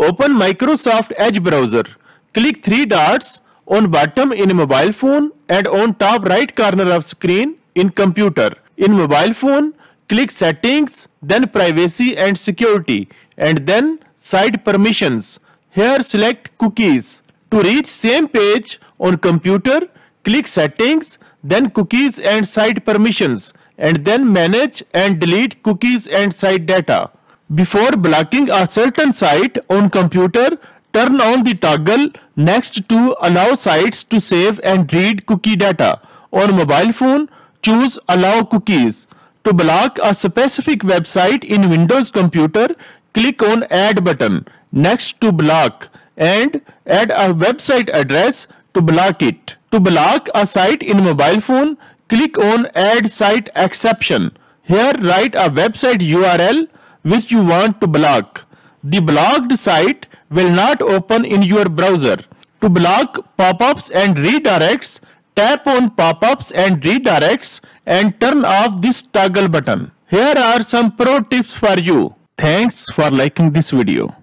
Open Microsoft Edge browser. Click three dots on bottom in mobile phone and on top right corner of screen in computer. In mobile phone, click settings, then privacy and security and then site permissions. Here select cookies. To reach same page on computer, click settings, then cookies and site permissions and then manage and delete cookies and site data. Before blocking a certain site on computer, turn on the toggle next to allow sites to save and read cookie data. On mobile phone, choose allow cookies. To block a specific website in Windows computer, click on add button next to block and add a website address to block it. To block a site in mobile phone, click on add site exception. Here write a website URL which you want to block. The blocked site will not open in your browser. To block pop-ups and redirects, tap on pop-ups and redirects and turn off this toggle button. Here are some pro tips for you. Thanks for liking this video.